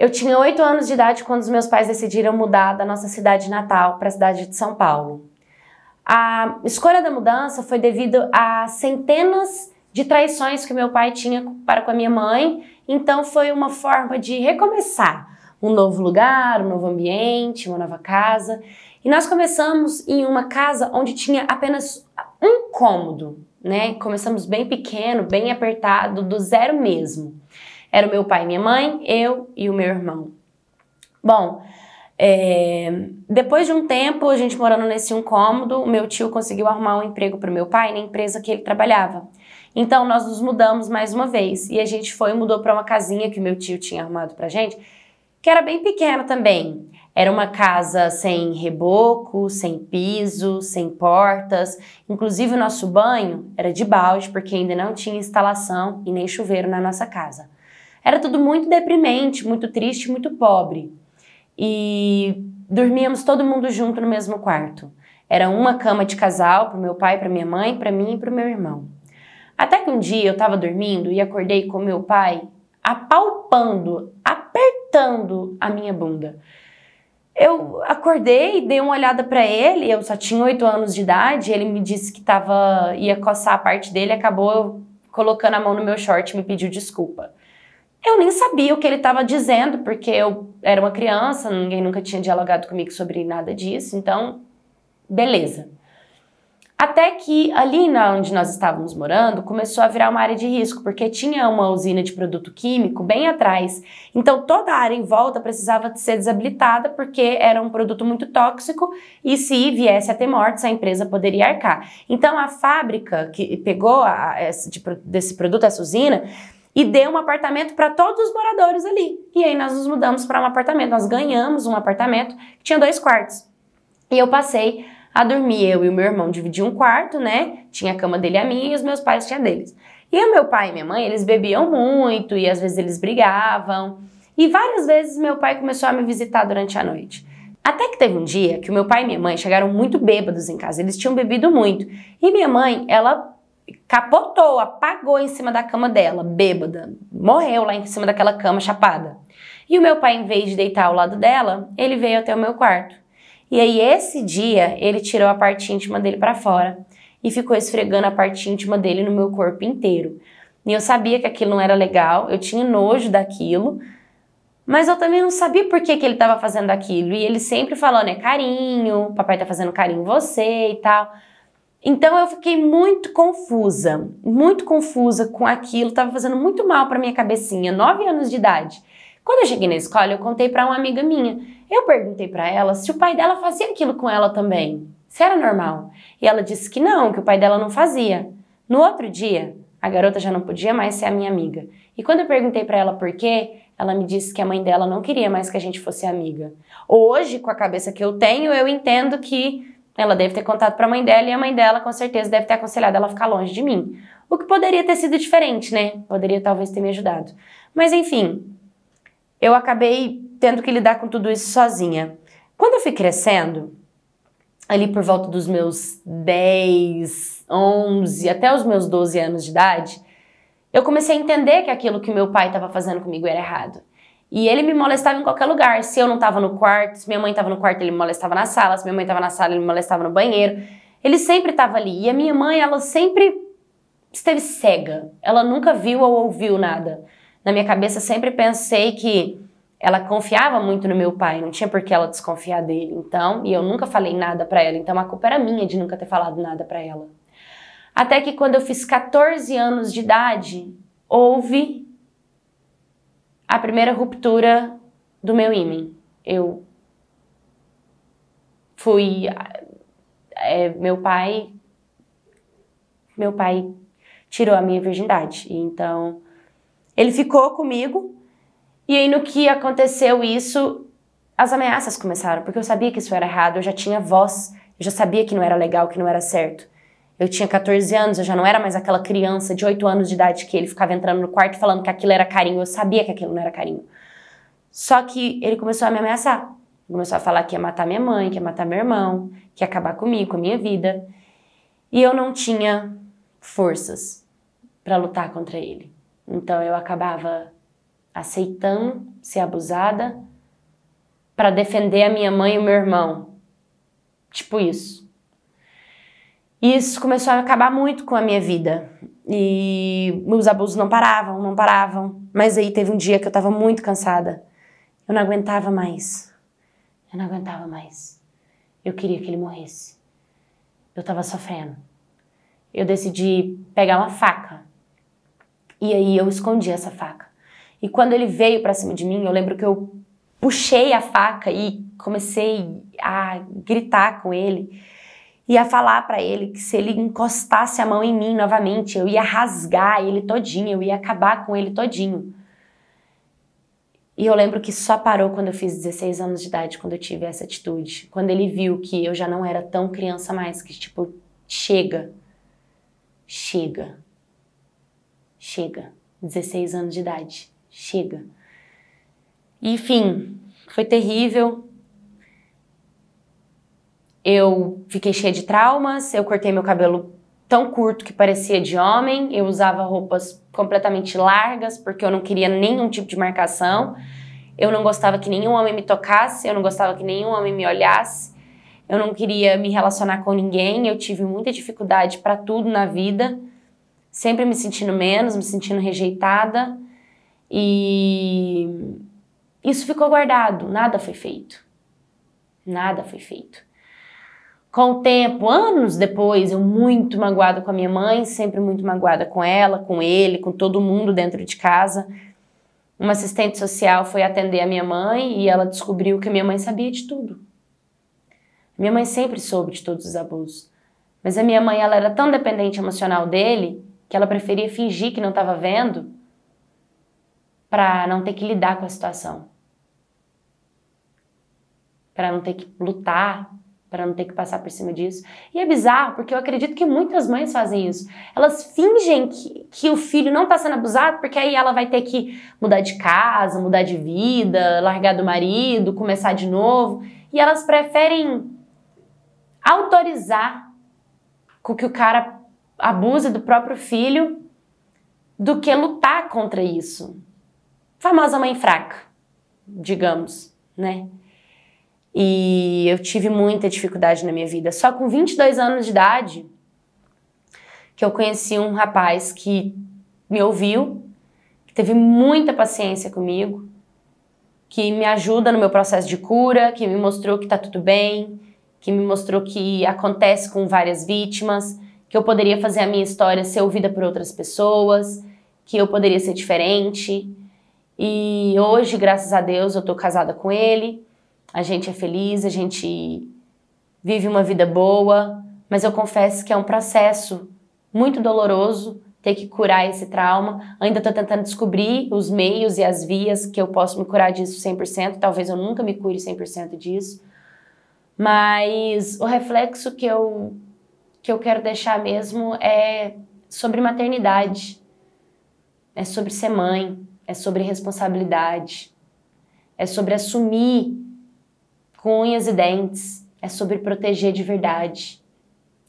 Eu tinha oito anos de idade quando os meus pais decidiram mudar da nossa cidade natal para a cidade de São Paulo. A escolha da mudança foi devido a centenas de traições que meu pai tinha para com a minha mãe, então foi uma forma de recomeçar um novo lugar, um novo ambiente, uma nova casa. E nós começamos em uma casa onde tinha apenas um cômodo, né? Começamos bem pequeno, bem apertado, do zero mesmo. Era o meu pai e minha mãe, eu e o meu irmão. Bom, é, depois de um tempo, a gente morando nesse um cômodo, meu tio conseguiu arrumar um emprego para o meu pai na empresa que ele trabalhava. Então nós nos mudamos mais uma vez e a gente foi e mudou para uma casinha que meu tio tinha arrumado para gente, que era bem pequena também. Era uma casa sem reboco, sem piso, sem portas. Inclusive o nosso banho era de balde porque ainda não tinha instalação e nem chuveiro na nossa casa. Era tudo muito deprimente, muito triste, muito pobre. E dormíamos todo mundo junto no mesmo quarto. Era uma cama de casal para meu pai, para minha mãe, para mim e para meu irmão. Até que um dia eu estava dormindo e acordei com meu pai apalpando, apertando a minha bunda. Eu acordei, dei uma olhada para ele, eu só tinha oito anos de idade, ele me disse que tava, ia coçar a parte dele, acabou colocando a mão no meu short e me pediu desculpa. Eu nem sabia o que ele estava dizendo, porque eu era uma criança, ninguém nunca tinha dialogado comigo sobre nada disso, então, beleza. Até que ali na onde nós estávamos morando começou a virar uma área de risco, porque tinha uma usina de produto químico bem atrás. Então toda a área em volta precisava ser desabilitada porque era um produto muito tóxico e se viesse a ter mortes a empresa poderia arcar. Então a fábrica que pegou a, de, desse produto, essa usina, e deu um apartamento para todos os moradores ali. E aí nós nos mudamos para um apartamento. Nós ganhamos um apartamento que tinha dois quartos. E eu passei a dormir, eu e o meu irmão dividiam um quarto, né? Tinha a cama dele a minha e os meus pais tinham deles. E o meu pai e minha mãe, eles bebiam muito e às vezes eles brigavam. E várias vezes meu pai começou a me visitar durante a noite. Até que teve um dia que o meu pai e minha mãe chegaram muito bêbados em casa, eles tinham bebido muito. E minha mãe, ela capotou, apagou em cima da cama dela, bêbada, morreu lá em cima daquela cama chapada. E o meu pai, em vez de deitar ao lado dela, ele veio até o meu quarto. E aí esse dia ele tirou a parte íntima dele para fora e ficou esfregando a parte íntima dele no meu corpo inteiro. E eu sabia que aquilo não era legal, eu tinha nojo daquilo, mas eu também não sabia por que, que ele estava fazendo aquilo. E ele sempre falando, é carinho, papai tá fazendo carinho em você e tal. Então eu fiquei muito confusa, muito confusa com aquilo, estava fazendo muito mal para minha cabecinha, nove anos de idade. Quando eu cheguei na escola, eu contei para uma amiga minha. Eu perguntei para ela se o pai dela fazia aquilo com ela também, se era normal. E ela disse que não, que o pai dela não fazia. No outro dia, a garota já não podia mais ser a minha amiga. E quando eu perguntei para ela por quê, ela me disse que a mãe dela não queria mais que a gente fosse amiga. Hoje, com a cabeça que eu tenho, eu entendo que ela deve ter contado para a mãe dela e a mãe dela com certeza deve ter aconselhado ela a ficar longe de mim. O que poderia ter sido diferente, né? Poderia talvez ter me ajudado. Mas enfim, eu acabei tendo que lidar com tudo isso sozinha. Quando eu fui crescendo, ali por volta dos meus 10, 11, até os meus 12 anos de idade, eu comecei a entender que aquilo que meu pai estava fazendo comigo era errado. E ele me molestava em qualquer lugar. Se eu não estava no quarto, se minha mãe estava no quarto, ele me molestava na sala. Se minha mãe estava na sala, ele me molestava no banheiro. Ele sempre estava ali. E a minha mãe, ela sempre esteve cega. Ela nunca viu ou ouviu nada na minha cabeça sempre pensei que ela confiava muito no meu pai, não tinha por que ela desconfiar dele. Então, e eu nunca falei nada para ela, então a culpa era minha de nunca ter falado nada para ela. Até que quando eu fiz 14 anos de idade, houve a primeira ruptura do meu ímã. Eu fui é, meu pai meu pai tirou a minha virgindade. Então, ele ficou comigo e aí no que aconteceu isso, as ameaças começaram, porque eu sabia que isso era errado, eu já tinha voz, eu já sabia que não era legal, que não era certo. Eu tinha 14 anos, eu já não era mais aquela criança de 8 anos de idade que ele ficava entrando no quarto falando que aquilo era carinho, eu sabia que aquilo não era carinho. Só que ele começou a me ameaçar. Começou a falar que ia matar minha mãe, que ia matar meu irmão, que ia acabar comigo, com a minha vida. E eu não tinha forças para lutar contra ele. Então eu acabava aceitando ser abusada para defender a minha mãe e o meu irmão. Tipo isso. E isso começou a acabar muito com a minha vida. E os abusos não paravam, não paravam. Mas aí teve um dia que eu tava muito cansada. Eu não aguentava mais. Eu não aguentava mais. Eu queria que ele morresse. Eu tava sofrendo. Eu decidi pegar uma faca. E aí eu escondi essa faca. E quando ele veio para cima de mim, eu lembro que eu puxei a faca e comecei a gritar com ele e a falar para ele que se ele encostasse a mão em mim novamente, eu ia rasgar ele todinho, eu ia acabar com ele todinho. E eu lembro que só parou quando eu fiz 16 anos de idade, quando eu tive essa atitude. Quando ele viu que eu já não era tão criança mais, que tipo, chega. Chega. Chega. 16 anos de idade. Chega. Enfim, foi terrível. Eu fiquei cheia de traumas, eu cortei meu cabelo tão curto que parecia de homem, eu usava roupas completamente largas porque eu não queria nenhum tipo de marcação. Eu não gostava que nenhum homem me tocasse, eu não gostava que nenhum homem me olhasse. Eu não queria me relacionar com ninguém, eu tive muita dificuldade para tudo na vida, sempre me sentindo menos, me sentindo rejeitada. E isso ficou guardado, nada foi feito. Nada foi feito. Com o tempo, anos depois, eu muito magoada com a minha mãe, sempre muito magoada com ela, com ele, com todo mundo dentro de casa. Uma assistente social foi atender a minha mãe e ela descobriu que a minha mãe sabia de tudo. Minha mãe sempre soube de todos os abusos. Mas a minha mãe ela era tão dependente emocional dele que ela preferia fingir que não estava vendo para não ter que lidar com a situação. Para não ter que lutar, para não ter que passar por cima disso. E é bizarro, porque eu acredito que muitas mães fazem isso. Elas fingem que, que o filho não está sendo abusado, porque aí ela vai ter que mudar de casa, mudar de vida, largar do marido, começar de novo. E elas preferem autorizar com que o cara abuse do próprio filho do que lutar contra isso. Famosa mãe fraca, digamos, né? E eu tive muita dificuldade na minha vida. Só com 22 anos de idade que eu conheci um rapaz que me ouviu, que teve muita paciência comigo, que me ajuda no meu processo de cura, que me mostrou que tá tudo bem, que me mostrou que acontece com várias vítimas, que eu poderia fazer a minha história ser ouvida por outras pessoas, que eu poderia ser diferente. E hoje, graças a Deus, eu tô casada com ele a gente é feliz, a gente vive uma vida boa, mas eu confesso que é um processo muito doloroso ter que curar esse trauma. Ainda estou tentando descobrir os meios e as vias que eu posso me curar disso 100%. Talvez eu nunca me cure 100% disso. Mas o reflexo que eu, que eu quero deixar mesmo é sobre maternidade. É sobre ser mãe, é sobre responsabilidade, é sobre assumir com unhas e dentes, é sobre proteger de verdade.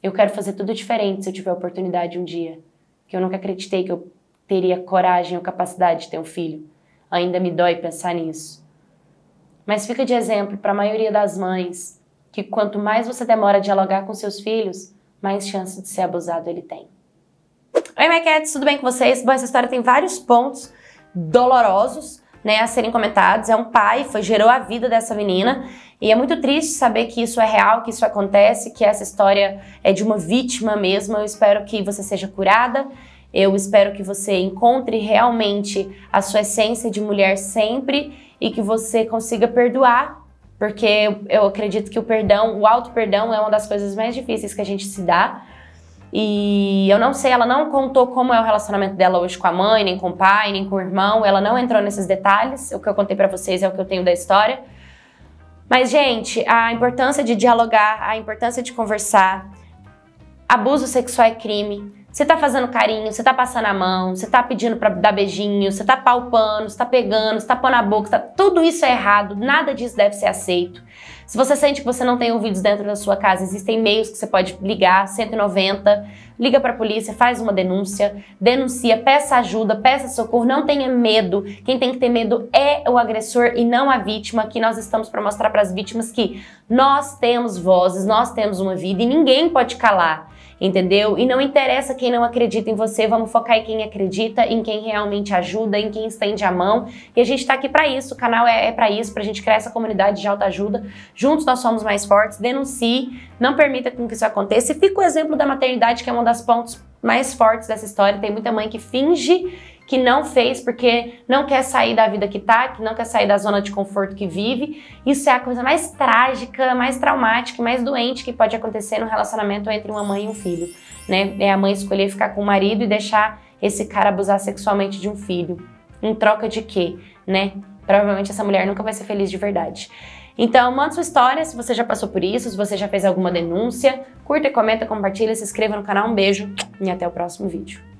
Eu quero fazer tudo diferente se eu tiver oportunidade um dia. Que eu nunca acreditei que eu teria coragem ou capacidade de ter um filho. Ainda me dói pensar nisso. Mas fica de exemplo para a maioria das mães que quanto mais você demora a dialogar com seus filhos, mais chance de ser abusado ele tem. Oi, Maquettes, tudo bem com vocês? Bom, essa história tem vários pontos dolorosos, né, a serem comentados. É um pai, foi gerou a vida dessa menina e é muito triste saber que isso é real, que isso acontece, que essa história é de uma vítima mesmo. Eu espero que você seja curada. Eu espero que você encontre realmente a sua essência de mulher sempre e que você consiga perdoar, porque eu acredito que o perdão, o auto perdão é uma das coisas mais difíceis que a gente se dá. E eu não sei, ela não contou como é o relacionamento dela hoje com a mãe, nem com o pai, nem com o irmão. Ela não entrou nesses detalhes. O que eu contei para vocês é o que eu tenho da história. Mas, gente, a importância de dialogar, a importância de conversar. Abuso sexual é crime. Você tá fazendo carinho, você tá passando a mão, você tá pedindo pra dar beijinho, você tá palpando, você tá pegando, você tá pondo a boca, tá... tudo isso é errado, nada disso deve ser aceito. Se você sente que você não tem ouvidos dentro da sua casa, existem meios que você pode ligar, 190, liga para a polícia, faz uma denúncia, denuncia, peça ajuda, peça socorro, não tenha medo. Quem tem que ter medo é o agressor e não a vítima, que nós estamos para mostrar para as vítimas que nós temos vozes, nós temos uma vida e ninguém pode calar entendeu? E não interessa quem não acredita em você, vamos focar em quem acredita, em quem realmente ajuda, em quem estende a mão. E a gente tá aqui para isso, o canal é, é para isso, pra gente criar essa comunidade de autoajuda. Juntos nós somos mais fortes, denuncie, não permita que isso aconteça. E fica o exemplo da maternidade, que é uma das pontos mais fortes dessa história. Tem muita mãe que finge que não fez porque não quer sair da vida que tá, que não quer sair da zona de conforto que vive. Isso é a coisa mais trágica, mais traumática, mais doente que pode acontecer no relacionamento entre uma mãe e um filho, né? É a mãe escolher ficar com o marido e deixar esse cara abusar sexualmente de um filho. Em troca de quê, né? Provavelmente essa mulher nunca vai ser feliz de verdade. Então, manda sua história se você já passou por isso, se você já fez alguma denúncia. Curta, comenta, compartilha, se inscreva no canal. Um beijo e até o próximo vídeo.